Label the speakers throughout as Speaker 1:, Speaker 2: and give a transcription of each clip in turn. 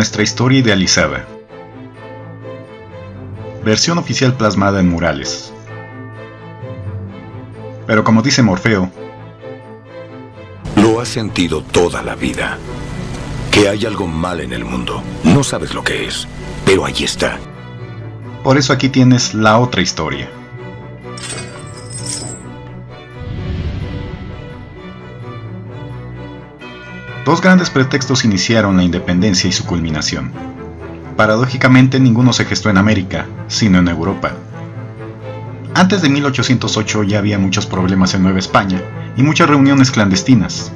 Speaker 1: Nuestra historia idealizada. Versión oficial plasmada en murales. Pero como dice Morfeo,
Speaker 2: lo has sentido toda la vida. Que hay algo mal en el mundo. No sabes lo que es, pero ahí está.
Speaker 1: Por eso aquí tienes la otra historia. Dos grandes pretextos iniciaron la independencia y su culminación. Paradójicamente ninguno se gestó en América, sino en Europa. Antes de 1808 ya había muchos problemas en Nueva España y muchas reuniones clandestinas,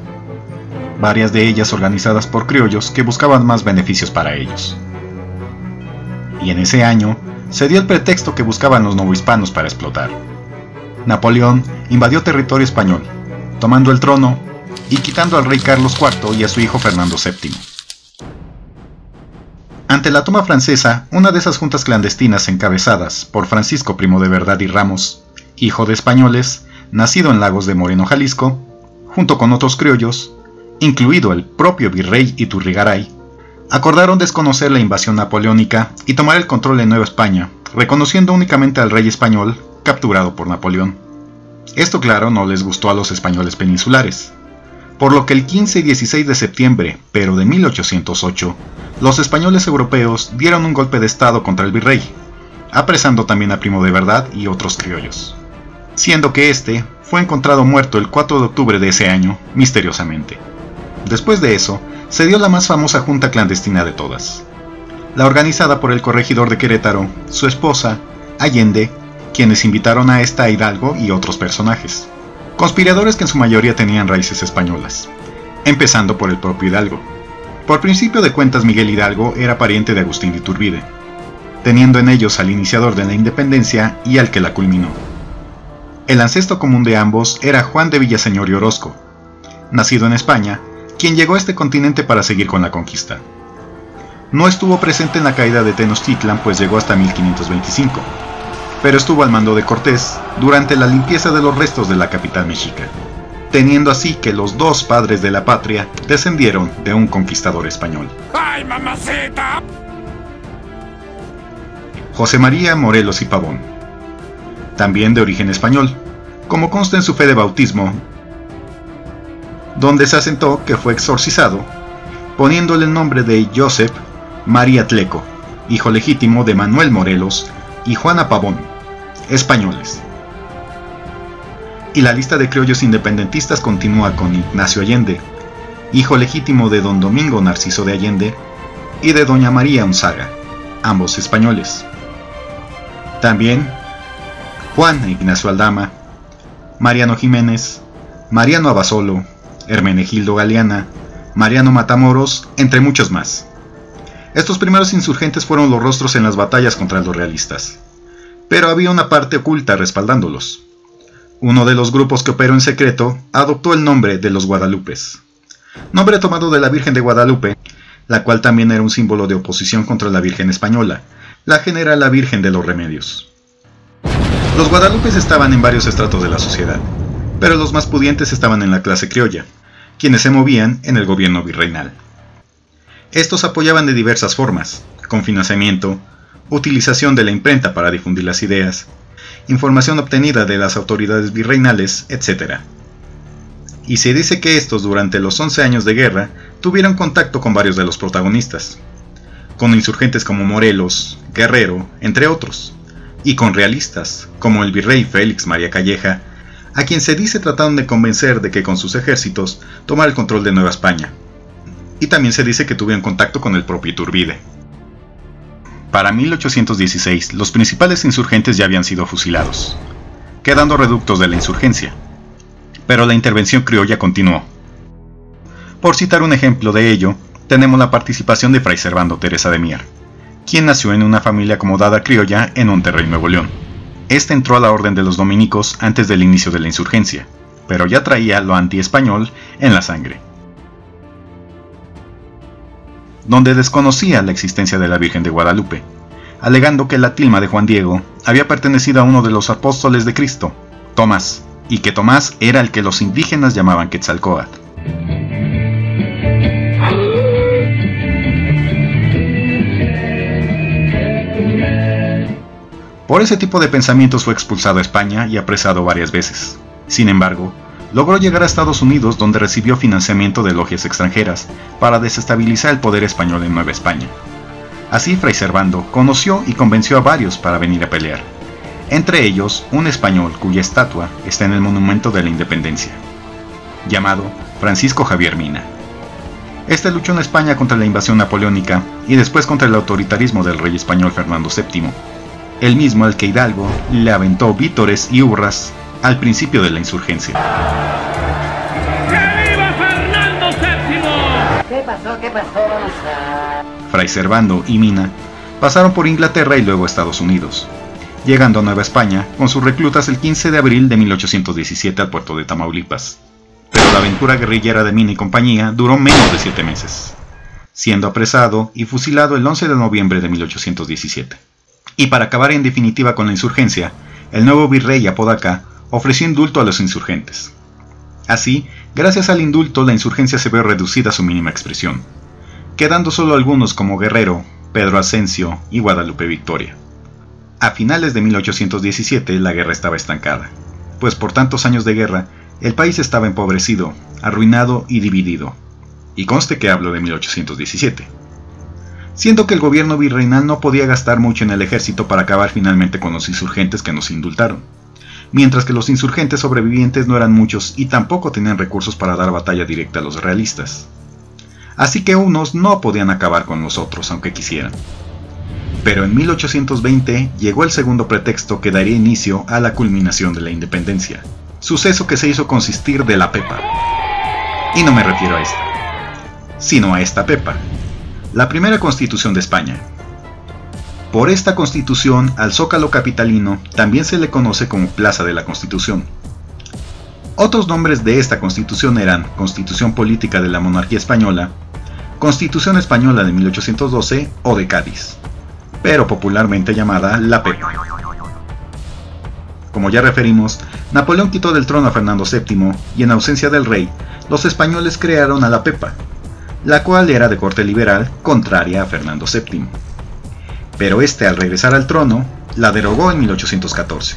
Speaker 1: varias de ellas organizadas por criollos que buscaban más beneficios para ellos. Y en ese año se dio el pretexto que buscaban los novohispanos para explotar. Napoleón invadió territorio español, tomando el trono y quitando al rey Carlos IV y a su hijo Fernando VII. Ante la toma francesa, una de esas juntas clandestinas encabezadas por Francisco Primo de Verdad y Ramos, hijo de españoles, nacido en Lagos de Moreno, Jalisco, junto con otros criollos, incluido el propio virrey Iturrigaray, acordaron desconocer la invasión napoleónica y tomar el control de Nueva España, reconociendo únicamente al rey español capturado por Napoleón. Esto claro no les gustó a los españoles peninsulares, por lo que el 15 y 16 de septiembre, pero de 1808, los españoles europeos dieron un golpe de estado contra el virrey, apresando también a Primo de Verdad y otros criollos, siendo que este fue encontrado muerto el 4 de octubre de ese año, misteriosamente. Después de eso, se dio la más famosa junta clandestina de todas, la organizada por el corregidor de Querétaro, su esposa, Allende, quienes invitaron a esta Hidalgo y otros personajes, conspiradores que en su mayoría tenían raíces españolas, empezando por el propio Hidalgo. Por principio de cuentas, Miguel Hidalgo era pariente de Agustín de Iturbide, teniendo en ellos al iniciador de la independencia y al que la culminó. El ancestro común de ambos era Juan de Villaseñor y Orozco, nacido en España, quien llegó a este continente para seguir con la conquista. No estuvo presente en la caída de Tenochtitlan, pues llegó hasta 1525, pero estuvo al mando de Cortés durante la limpieza de los restos de la capital mexica, teniendo así que los dos padres de la patria descendieron de un conquistador español.
Speaker 3: ¡Ay, mamacita!
Speaker 1: José María Morelos y Pavón, también de origen español, como consta en su fe de bautismo, donde se asentó que fue exorcizado, poniéndole el nombre de Joseph María Tleco, hijo legítimo de Manuel Morelos y Juana Pavón, españoles. Y la lista de criollos independentistas continúa con Ignacio Allende, hijo legítimo de don Domingo Narciso de Allende y de doña María Unzaga, ambos españoles. También Juan Ignacio Aldama, Mariano Jiménez, Mariano Abasolo, Hermenegildo Galeana, Mariano Matamoros, entre muchos más. Estos primeros insurgentes fueron los rostros en las batallas contra los realistas, pero había una parte oculta respaldándolos. Uno de los grupos que operó en secreto adoptó el nombre de los Guadalupes, nombre tomado de la Virgen de Guadalupe, la cual también era un símbolo de oposición contra la Virgen española, la general Virgen de los Remedios. Los Guadalupes estaban en varios estratos de la sociedad, pero los más pudientes estaban en la clase criolla, quienes se movían en el gobierno virreinal. Estos apoyaban de diversas formas, con financiamiento, utilización de la imprenta para difundir las ideas, información obtenida de las autoridades virreinales, etc. Y se dice que estos durante los 11 años de guerra tuvieron contacto con varios de los protagonistas, con insurgentes como Morelos, Guerrero, entre otros, y con realistas como el virrey Félix María Calleja, a quien se dice trataron de convencer de que con sus ejércitos tomara el control de Nueva España. Y también se dice que tuvieron contacto con el propio Iturbide. Para 1816, los principales insurgentes ya habían sido fusilados, quedando reductos de la insurgencia. Pero la intervención criolla continuó. Por citar un ejemplo de ello, tenemos la participación de Fray Servando Teresa de Mier, quien nació en una familia acomodada criolla en Monterrey, Nuevo León. Este entró a la orden de los dominicos antes del inicio de la insurgencia, pero ya traía lo anti-español en la sangre donde desconocía la existencia de la Virgen de Guadalupe, alegando que la tilma de Juan Diego había pertenecido a uno de los apóstoles de Cristo, Tomás, y que Tomás era el que los indígenas llamaban Quetzalcoatl. Por ese tipo de pensamientos fue expulsado a España y apresado varias veces. Sin embargo, logró llegar a Estados Unidos donde recibió financiamiento de logias extranjeras para desestabilizar el poder español en Nueva España. Así Fray Servando conoció y convenció a varios para venir a pelear, entre ellos un español cuya estatua está en el Monumento de la Independencia, llamado Francisco Javier Mina. Este luchó en España contra la invasión napoleónica y después contra el autoritarismo del rey español Fernando VII, el mismo al que Hidalgo le aventó vítores y hurras al principio de la insurgencia.
Speaker 4: ¡Que viva Fernando VII!
Speaker 5: ¿Qué pasó? ¿Qué pasó?
Speaker 1: Fray Servando y Mina pasaron por Inglaterra y luego Estados Unidos, llegando a Nueva España con sus reclutas el 15 de abril de 1817 al puerto de Tamaulipas. Pero la aventura guerrillera de Mina y compañía duró menos de siete meses, siendo apresado y fusilado el 11 de noviembre de 1817. Y para acabar en definitiva con la insurgencia, el nuevo virrey Apodaca ofreció indulto a los insurgentes. Así, gracias al indulto, la insurgencia se ve reducida a su mínima expresión, quedando solo algunos como Guerrero, Pedro Asensio y Guadalupe Victoria. A finales de 1817 la guerra estaba estancada, pues por tantos años de guerra el país estaba empobrecido, arruinado y dividido. Y conste que hablo de 1817. Siendo que el gobierno virreinal no podía gastar mucho en el ejército para acabar finalmente con los insurgentes que nos indultaron, mientras que los insurgentes sobrevivientes no eran muchos y tampoco tenían recursos para dar batalla directa a los realistas. Así que unos no podían acabar con los otros aunque quisieran. Pero en 1820 llegó el segundo pretexto que daría inicio a la culminación de la independencia, suceso que se hizo consistir de la Pepa. Y no me refiero a esta, sino a esta Pepa, la primera constitución de España. Por esta constitución al zócalo capitalino también se le conoce como Plaza de la Constitución. Otros nombres de esta constitución eran Constitución Política de la Monarquía Española, Constitución Española de 1812 o de Cádiz pero popularmente llamada la Pepa. Como ya referimos, Napoleón quitó del trono a Fernando VII y en ausencia del rey, los españoles crearon a la Pepa, la cual era de corte liberal, contraria a Fernando VII. Pero este al regresar al trono, la derogó en 1814.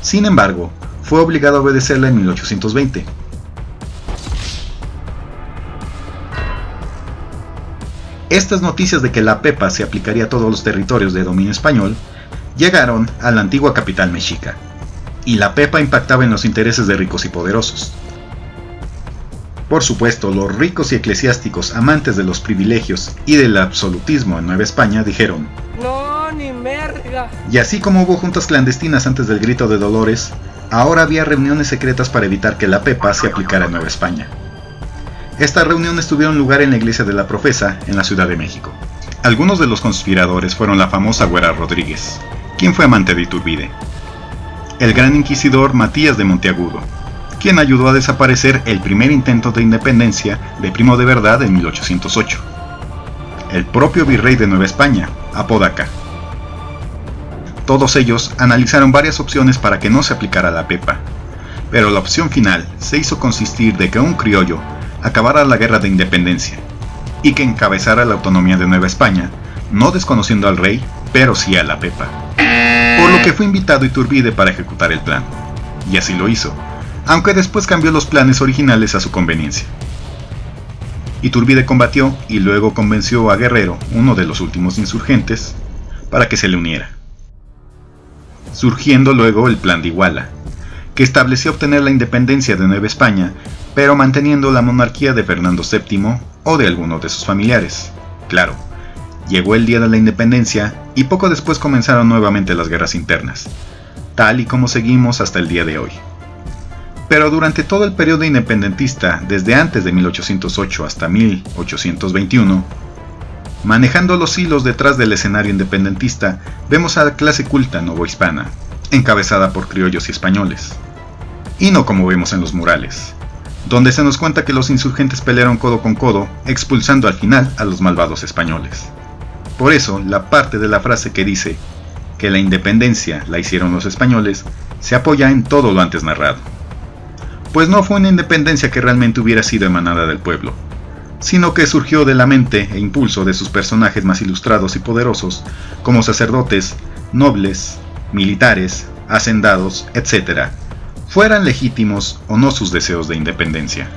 Speaker 1: Sin embargo, fue obligado a obedecerla en 1820, Estas noticias de que la PEPA se aplicaría a todos los territorios de dominio español llegaron a la antigua capital mexica, y la PEPA impactaba en los intereses de ricos y poderosos. Por supuesto, los ricos y eclesiásticos amantes de los privilegios y del absolutismo en Nueva España dijeron,
Speaker 4: No, ni merga.
Speaker 1: Y así como hubo juntas clandestinas antes del grito de Dolores, ahora había reuniones secretas para evitar que la PEPA se aplicara en Nueva España. Estas reuniones tuvieron lugar en la iglesia de la Profesa, en la Ciudad de México. Algunos de los conspiradores fueron la famosa Güera Rodríguez, quien fue amante de Iturbide, el gran inquisidor Matías de Monteagudo, quien ayudó a desaparecer el primer intento de independencia de Primo de Verdad en 1808, el propio virrey de Nueva España, Apodaca. Todos ellos analizaron varias opciones para que no se aplicara la PEPA, pero la opción final se hizo consistir de que un criollo acabara la guerra de independencia y que encabezara la autonomía de Nueva España, no desconociendo al rey, pero sí a la Pepa. Por lo que fue invitado Iturbide para ejecutar el plan, y así lo hizo, aunque después cambió los planes originales a su conveniencia. Iturbide combatió y luego convenció a Guerrero, uno de los últimos insurgentes, para que se le uniera. Surgiendo luego el Plan de Iguala, que estableció obtener la independencia de Nueva España pero manteniendo la monarquía de Fernando VII o de alguno de sus familiares. Claro, llegó el día de la independencia y poco después comenzaron nuevamente las guerras internas, tal y como seguimos hasta el día de hoy. Pero durante todo el periodo independentista, desde antes de 1808 hasta 1821, manejando los hilos detrás del escenario independentista, vemos a la clase culta novohispana, encabezada por criollos y españoles. Y no como vemos en los murales, donde se nos cuenta que los insurgentes pelearon codo con codo, expulsando al final a los malvados españoles. Por eso, la parte de la frase que dice que la independencia la hicieron los españoles se apoya en todo lo antes narrado. Pues no fue una independencia que realmente hubiera sido emanada del pueblo, sino que surgió de la mente e impulso de sus personajes más ilustrados y poderosos, como sacerdotes, nobles, militares, hacendados, etc., fueran legítimos o no sus deseos de independencia.